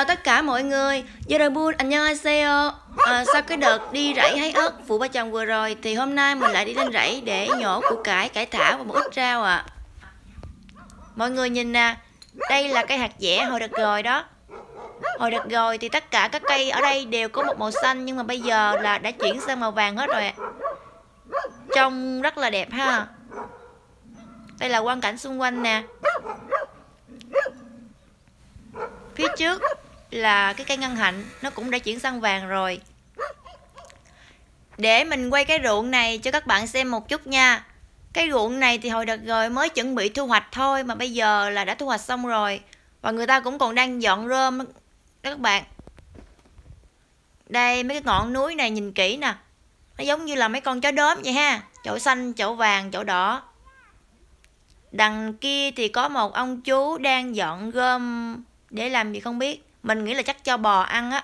chào tất cả mọi người Yorobun 안녕하세요 à, Sau cái đợt đi rẫy hái ớt phụ ba chồng vừa rồi Thì hôm nay mình lại đi lên rẫy để nhổ củ cải, cải thảo và một ít rau ạ à. Mọi người nhìn nè Đây là cây hạt dẻ hồi đợt rồi đó Hồi đợt rồi thì tất cả các cây ở đây đều có một màu xanh Nhưng mà bây giờ là đã chuyển sang màu vàng hết rồi Trông rất là đẹp ha Đây là quang cảnh xung quanh nè phía trước là cái cây ngân hạnh, nó cũng đã chuyển sang vàng rồi. Để mình quay cái ruộng này cho các bạn xem một chút nha. Cái ruộng này thì hồi đợt rồi mới chuẩn bị thu hoạch thôi, mà bây giờ là đã thu hoạch xong rồi. Và người ta cũng còn đang dọn rơm đó các bạn. Đây, mấy cái ngọn núi này nhìn kỹ nè. Nó giống như là mấy con chó đốm vậy ha. Chỗ xanh, chỗ vàng, chỗ đỏ. Đằng kia thì có một ông chú đang dọn gom để làm gì không biết mình nghĩ là chắc cho bò ăn á.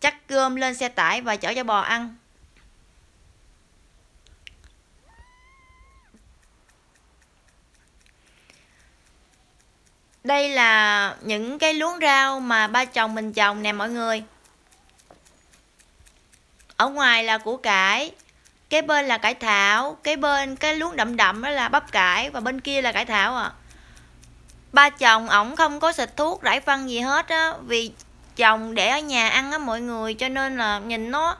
Chắc gom lên xe tải và chở cho bò ăn. Đây là những cái luống rau mà ba chồng mình trồng nè mọi người. Ở ngoài là củ cải, cái bên là cải thảo, cái bên cái luống đậm đậm đó là bắp cải và bên kia là cải thảo à ba chồng ổng không có xịt thuốc rải phân gì hết á, vì chồng để ở nhà ăn á mọi người, cho nên là nhìn nó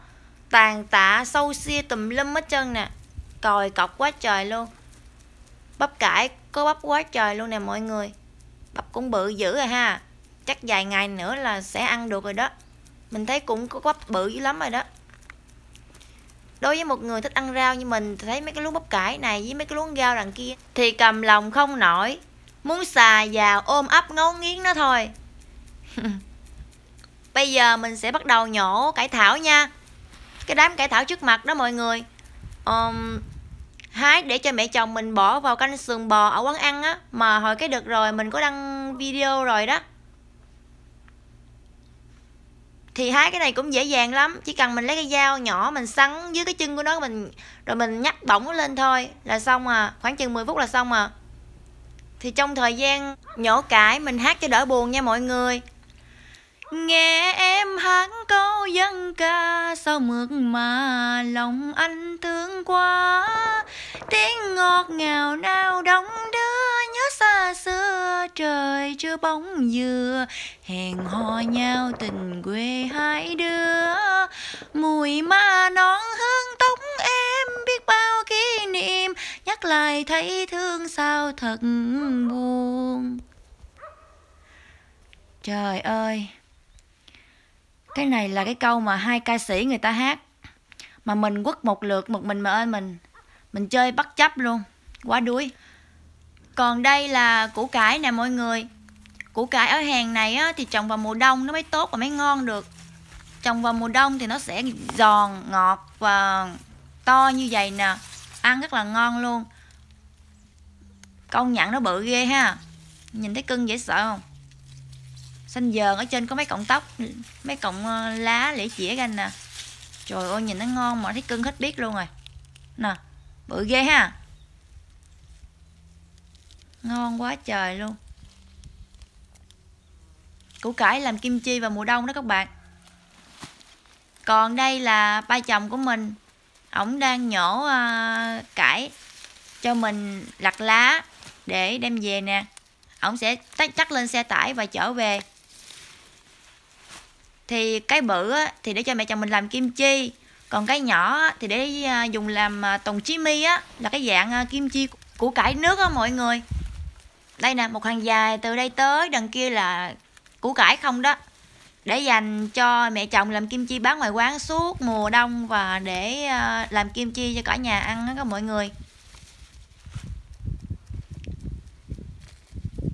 tàn tạ, sâu xia tùm lum hết trơn nè. Còi cọc quá trời luôn. Bắp cải có bắp quá trời luôn nè mọi người. Bắp cũng bự dữ rồi ha. Chắc vài ngày nữa là sẽ ăn được rồi đó. Mình thấy cũng có bắp bự dữ lắm rồi đó. Đối với một người thích ăn rau như mình, thì thấy mấy cái luống bắp cải này với mấy cái luống rau đằng kia thì cầm lòng không nổi muốn xà vào ôm ấp ngấu nghiến nó thôi. Bây giờ mình sẽ bắt đầu nhổ cải thảo nha. Cái đám cải thảo trước mặt đó mọi người. Um, hái để cho mẹ chồng mình bỏ vào canh sườn bò ở quán ăn á. Mà hồi cái đợt rồi mình có đăng video rồi đó. Thì hái cái này cũng dễ dàng lắm. Chỉ cần mình lấy cái dao nhỏ mình sắn dưới cái chân của nó mình rồi mình nhắc bổng nó lên thôi là xong à. Khoảng chừng 10 phút là xong à thì trong thời gian nhổ cải mình hát cho đỡ buồn nha mọi người. Nghe em hát câu dân ca, sao mượt mà lòng anh thương quá. Tiếng ngọt ngào nao đong đưa, nhớ xa xưa, trời chưa bóng dừa. Hẹn hò nhau tình quê hai đứa. Mùi ma nón hương tóc em, biết bao kỷ niệm. Nhắc lại thấy thương sao thật buồn. Trời ơi cái này là cái câu mà hai ca sĩ người ta hát. Mà mình quất một lượt một mình mà ơi mình mình chơi bắt chấp luôn quá đuối. Còn đây là củ cải nè mọi người. Củ cải ở hàng này á, thì trồng vào mùa đông nó mới tốt và mới ngon được. Trồng vào mùa đông thì nó sẽ giòn ngọt và to như vậy nè ăn rất là ngon luôn. Công nhận nó bự ghê ha. Nhìn thấy cưng dễ sợ không? Xanh dờn ở trên có mấy cọng tóc, mấy cọng ờ, lá lĩa chĩa ra nè. Trời ơi, nhìn nó ngon mà thấy cưng hết biết luôn rồi. Nè, bự ghê ha. Ngon quá trời luôn. Củ cải làm kim chi vào mùa đông đó các bạn. Còn đây là ba chồng của mình ổng đang nhổ uh, cải cho mình lặt lá để đem về nè. Ổng sẽ chắc lên xe tải và chở về. Thì cái bự á, thì để cho mẹ chồng mình làm kim chi. Còn cái nhỏ á, thì để ờ, dùng làm ờ, tùng chí mi á là cái dạng kim chi củ cải nước á mọi người. Đây nè một hàng dài từ đây tới đằng kia là củ cải không đó để dành cho mẹ chồng làm kim chi bán ngoài quán suốt mùa đông và để ờ, làm kim chi cho cả nhà ăn đó các mọi người.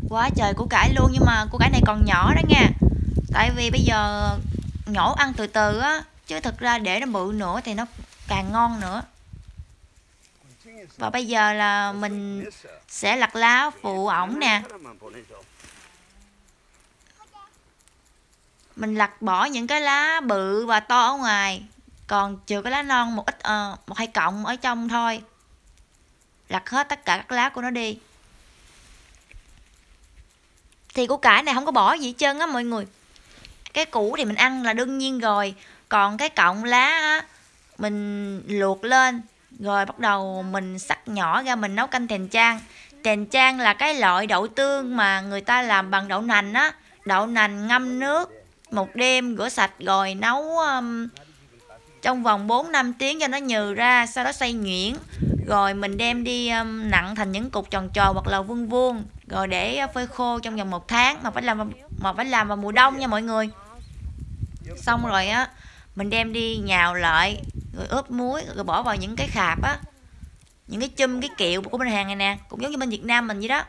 Quá trời củ cải luôn, nhưng mà củ cải này còn nhỏ đó nha. Tại vì bây giờ nhổ ăn từ từ á, chứ thực ra để nó bự nữa thì nó càng ngon nữa. Và bây giờ là mình sẽ lặt lá phụ ổng nè. Mình lặt bỏ những cái lá bự và to ở ngoài còn trừ cái lá non một ít uh, một hai cọng ở trong thôi. Lặt hết tất cả các lá của nó đi. Thì củ cải này không có bỏ gì hết trơn á mọi người. Cái củ thì mình ăn là đương nhiên rồi còn cái cọng lá á mình luộc lên rồi bắt đầu mình sắc nhỏ ra mình nấu canh thèn trang tèn trang là cái loại đậu tương mà người ta làm bằng đậu nành á đậu nành ngâm nước một đêm rửa sạch rồi nấu um, trong vòng 4 năm tiếng cho nó nhừ ra sau đó xay nhuyễn. Rồi mình đem đi um, nặng thành những cục tròn tròn hoặc là vuông vuông rồi để uh, phơi khô trong vòng một tháng. Mà phải làm mà phải làm vào mùa đông nha mọi người. Xong rồi á mình đem đi nhào lại rồi ướp muối rồi bỏ vào những cái khạp á. Những cái chum cái kiệu của bên hàng này nè cũng giống như bên Việt Nam mình vậy đó.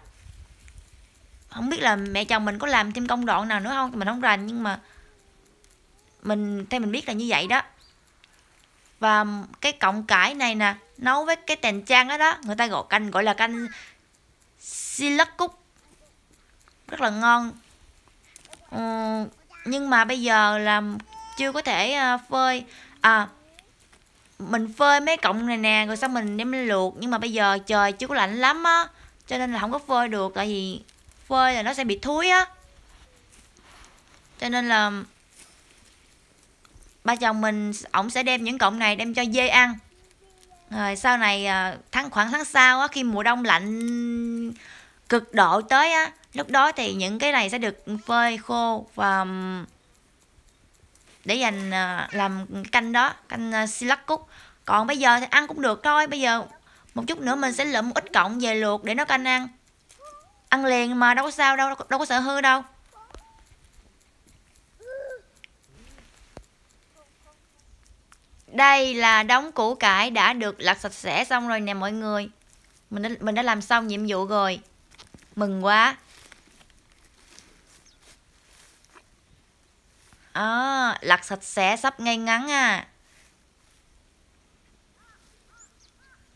Không biết là mẹ chồng mình có làm thêm công đoạn nào nữa không? Mình không rành nhưng mà mình theo mình biết là như vậy đó. Và cái cọng cải này nè nấu với cái tèn trang đó đó người ta gọi canh gọi là canh xi lắc cúc. Rất là ngon. Ừ, nhưng mà bây giờ là chưa có thể à, phơi. À mình phơi mấy cọng này nè rồi xong mình đem lên luộc. Nhưng mà bây giờ trời chưa có lạnh lắm á cho nên là không có phơi được tại vì phơi là nó sẽ bị thúi á. Cho nên là ba chồng mình, ổng sẽ đem những cọng này đem cho dê ăn. Rồi sau này ờ, tháng, khoảng tháng sau á, khi mùa đông lạnh cực độ tới á, lúc đó thì những cái này sẽ được phơi, khô và để dành ờ, làm canh đó, canh ờ, silac cúc. Còn bây giờ thì ăn cũng được thôi, bây giờ một chút nữa mình sẽ lượm ít cọng về luộc để nó canh ăn. Ăn liền mà, đâu có sao, đâu đâu có sợ hư đâu. Đây là đống củ cải đã được lặt sạch sẽ xong rồi nè mọi người. Mình đã, mình đã làm xong nhiệm vụ rồi. Mừng quá. À, lặt sạch sẽ sắp ngay ngắn à.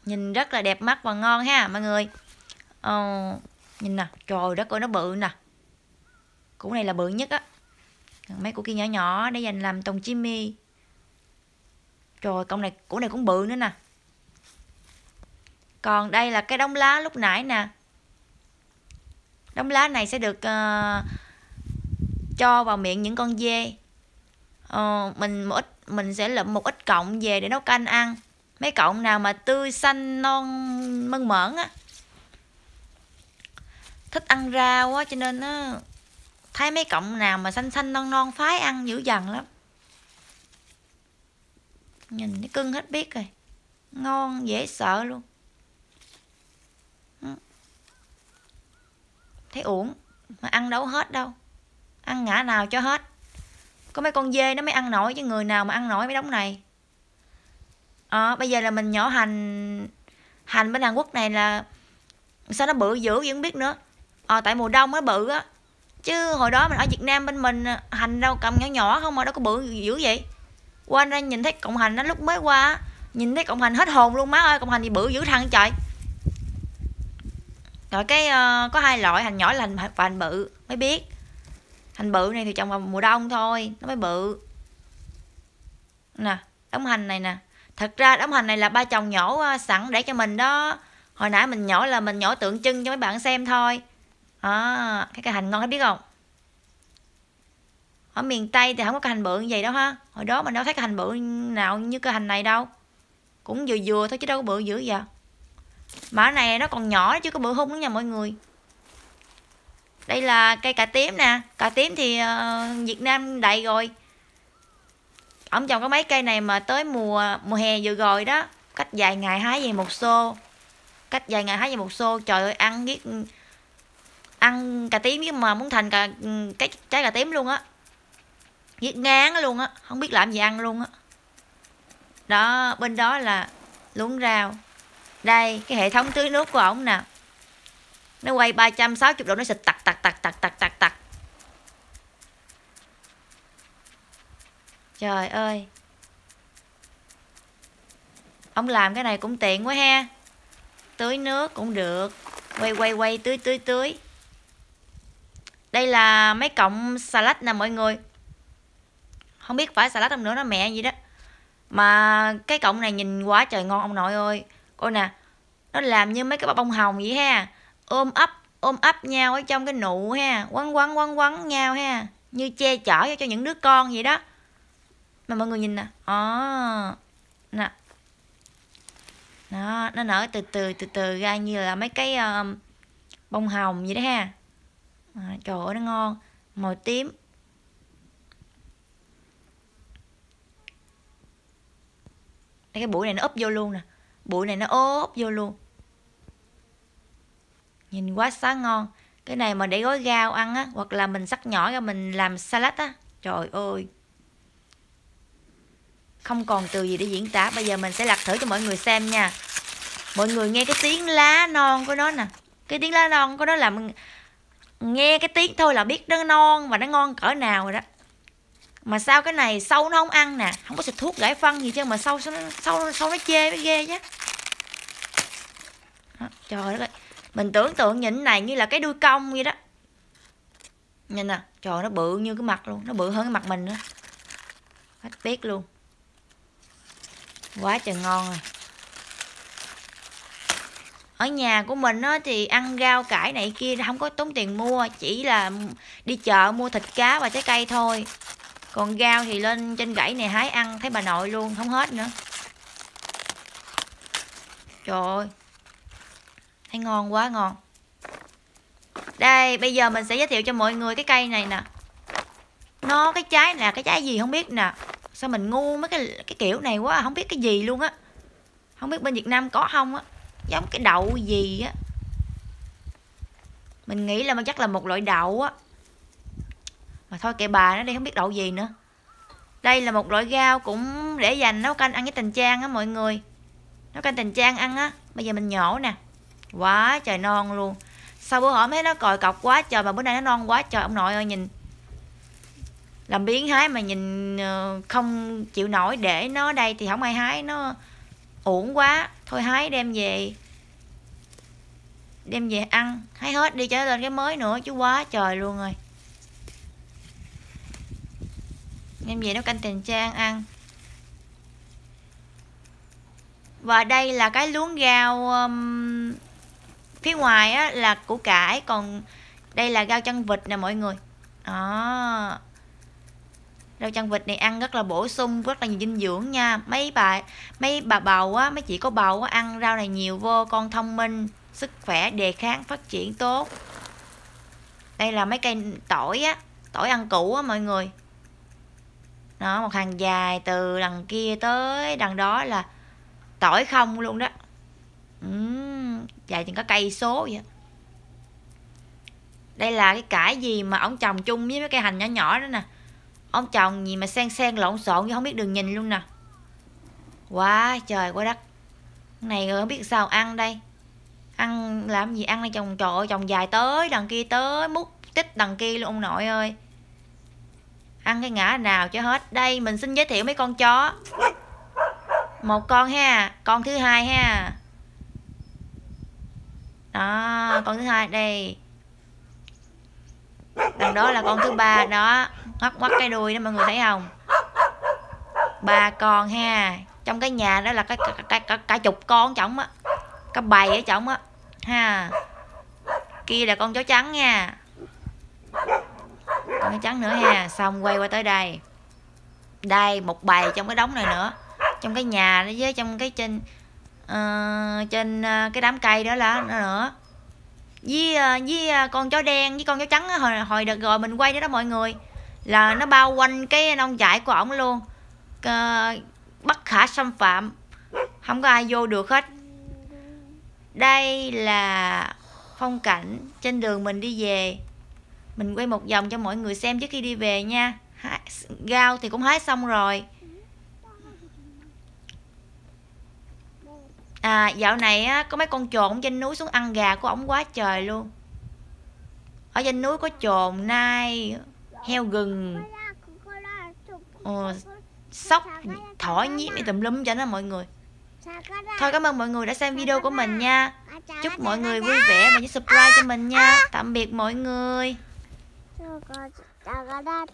Nhìn rất là đẹp mắt và ngon ha mọi người. Ờ, nhìn nè trời đất ơi nó bự nè. Củ này là bự nhất á. Mấy củ kia nhỏ nhỏ để dành làm tông chimmy trời con này củ này cũng bự nữa nè. Còn đây là cái đống lá lúc nãy nè. Đống lá này sẽ được uh, cho vào miệng những con dê. Uh, mình một ít mình sẽ lượm một ít cọng về để nấu canh ăn. Mấy cọng nào mà tươi xanh non mơn mởn á. Thích ăn rau á cho nên á thấy mấy cọng nào mà xanh xanh non non phái ăn dữ dằn lắm nhìn cái cưng hết biết rồi. Ngon dễ sợ luôn. Ừ. Thấy uổng mà ăn đâu hết đâu. Ăn ngã nào cho hết. Có mấy con dê nó mới ăn nổi chứ người nào mà ăn nổi mấy đống này. À, bây giờ là mình nhỏ hành hành bên Hàn Quốc này là sao nó bự dữ vẫn biết nữa. À, tại mùa đông nó bự á. Chứ hồi đó mình ở Việt Nam bên mình hành đâu cầm nhỏ nhỏ không mà đâu có bự dữ vậy qua đây nhìn thấy cộng hành nó lúc mới qua nhìn thấy cộng hành hết hồn luôn má ơi cộng hành thì bự dữ thằng trời. Rồi cái uh, có hai loại hành nhỏ là hành và hành bự mới biết. Hành bự này thì trồng vào mùa đông thôi nó mới bự. Nè đống hành này nè. Thật ra đống hành này là ba chồng nhổ uh, ờ, sẵn để cho mình đó. Hồi nãy mình nhổ là mình nhổ tượng trưng cho mấy bạn xem thôi. À, cái cây hành ngon hết biết không? Ở miền tây thì không có cây hành bự như vậy đâu ha. Hồi đó mình đâu thấy cây hành bự nào như cây hành này đâu. Cũng vừa vừa thôi chứ đâu có bự dữ vậy. Mà này nó còn nhỏ chứ có bự hung nữa nha mọi người. Đây là cây cà tím nè. Cà tím thì uh, việt nam đầy rồi. Ông trồng có mấy cây này mà tới mùa mùa hè vừa rồi đó. Cách vài ngày hái về một xô. Cách vài ngày hái về một xô. Trời ơi ăn biết ăn cà tím mà muốn thành cả cái trái cà tím luôn á giết ngán luôn á, không biết làm gì ăn luôn á. Đó, bên đó là luống rau. Đây, cái hệ thống tưới nước của ổng nè. Nó quay 360 độ, nó xịt tặc tặc tặc tặc tặc tặc tặc. Trời ơi. Ông làm cái này cũng tiện quá ha. Tưới nước cũng được. Quay quay quay, tưới tưới tưới. Đây là mấy cọng salad nè mọi người không biết phải salad không nữa nó mẹ gì đó. Mà cái cọng này nhìn quá trời ngon ông nội ơi. Coi nè nó làm như mấy cái bông hồng vậy ha. Ôm ấp ôm ấp nhau ở trong cái nụ ha. Quấn quấn quấn quấn nhau ha. Như che chở cho những đứa con vậy đó. Mà mọi người nhìn nè. À, nè. Nó nó nở từ từ từ từ ra như là mấy cái uh, bông hồng vậy đó ha. À, trời ơi nó ngon. Màu tím. Đây cái bụi này nó úp vô luôn nè. Bụi này nó ốp vô luôn. Nhìn quá sáng ngon. Cái này mà để gói rau ăn á, hoặc là mình sắc nhỏ ra mình làm salad á, trời ơi. Không còn từ gì để diễn tả. Bây giờ mình sẽ lặt thử cho mọi người xem nha. Mọi người nghe cái tiếng lá non của nó nè. Cái tiếng lá non của nó là mình nghe cái tiếng thôi là biết nó non và nó ngon cỡ nào rồi đó mà sao cái này sâu nó không ăn nè? Không có xịt thuốc gãi phân gì chứ mà sâu sâu sâu, sâu nó chê mới ghê chứ. Đó, trời đất ơi. Mình tưởng tượng nhìn này như là cái đuôi cong vậy đó. Nhìn nè trời nó bự như cái mặt luôn nó bự hơn cái mặt mình nữa. Hết biết luôn. Quá trời ngon rồi ở nhà của mình á, thì ăn rau cải này kia không có tốn tiền mua chỉ là đi chợ mua thịt cá và trái cây thôi còn rau thì lên trên gãy này hái ăn, thấy bà nội luôn, không hết nữa. Trời ơi, thấy ngon quá ngon. Đây, bây giờ mình sẽ giới thiệu cho mọi người cái cây này nè. Nó cái trái là cái trái gì không biết nè. Sao mình ngu mấy cái cái kiểu này quá, không biết cái gì luôn á. Không biết bên Việt Nam có không á. Giống cái đậu gì á. Mình nghĩ là chắc là một loại đậu á mà thôi kệ bà, nó đi không biết đậu gì nữa. Đây là một loại rau cũng để dành nấu canh ăn với tình trang á mọi người. Nấu canh tình trang ăn á, bây giờ mình nhổ nè. Quá trời non luôn. Sau bữa hổm thấy nó còi cọc quá trời mà bữa nay nó non quá trời, ông nội ơi, nhìn. Làm biến hái mà nhìn ờ, không chịu nổi, để nó đây thì không ai hái, nó uổng quá. Thôi hái đem về. Đem về ăn. Hái hết đi cho lên cái mới nữa, chứ quá trời luôn rồi. Đem về nấu canh tình trang ăn. Và đây là cái luống rau um, phía ngoài á, là củ cải còn đây là rau chân vịt nè mọi người. Đó. Rau chân vịt này ăn rất là bổ sung rất là nhiều dinh dưỡng nha. Mấy bà mấy bà bầu á mấy chị có bầu á ăn rau này nhiều vô con thông minh sức khỏe đề kháng phát triển tốt. Đây là mấy cây tỏi á tỏi ăn củ á mọi người nó một hàng dài từ đằng kia tới đằng đó là tỏi không luôn đó. Uhm, dài chừng có cây số vậy đây là cái cải gì mà ông trồng chung với mấy cây hành nhỏ nhỏ đó nè. Ông trồng gì mà sen sen lộn xộn chứ không biết đường nhìn luôn nè. Quá trời quá đất. Này không biết sao ăn đây. Ăn làm gì ăn đây? Trồng trời trồng dài tới đằng kia tới múc tích đằng kia luôn ông nội ơi ăn cái ngã nào cho hết. Đây mình xin giới thiệu mấy con chó. Một con ha con thứ hai ha. Đó con thứ hai đây. Đằng đó là con thứ ba đó. Ngoắc ngoắc cái đuôi đó mọi người thấy không? Ba con ha. Trong cái nhà đó là cái cả, cả, cả, cả chục con trọng á. Cái bầy ở trọng á. Ha. Kia là con chó trắng nha con trắng nữa ha. Xong quay qua tới đây. Đây một bầy trong cái đống này nữa. Trong cái nhà đó với trong cái trên uh, trên uh, cái đám cây đó là nữa. Với uh, với uh, con chó đen với con chó trắng hồi hồi đợt rồi mình quay đó đó mọi người. Là nó bao quanh cái nông trại của ổng luôn. Uh, bất khả xâm phạm. Không có ai vô được hết. Đây là phong cảnh trên đường mình đi về mình quay một vòng cho mọi người xem trước khi đi về nha. Gao thì cũng hái xong rồi. À dạo này á có mấy con trồn trên núi xuống ăn gà của ổng quá trời luôn. Ở trên núi có trồn nai heo gừng. Ờ, sóc thỏ nhím tùm lum cho nó mọi người. Thôi cảm ơn mọi người đã xem video của mình nha. Chúc mọi người vui vẻ và nhớ subscribe cho mình nha. Tạm biệt mọi người. そうか、だから。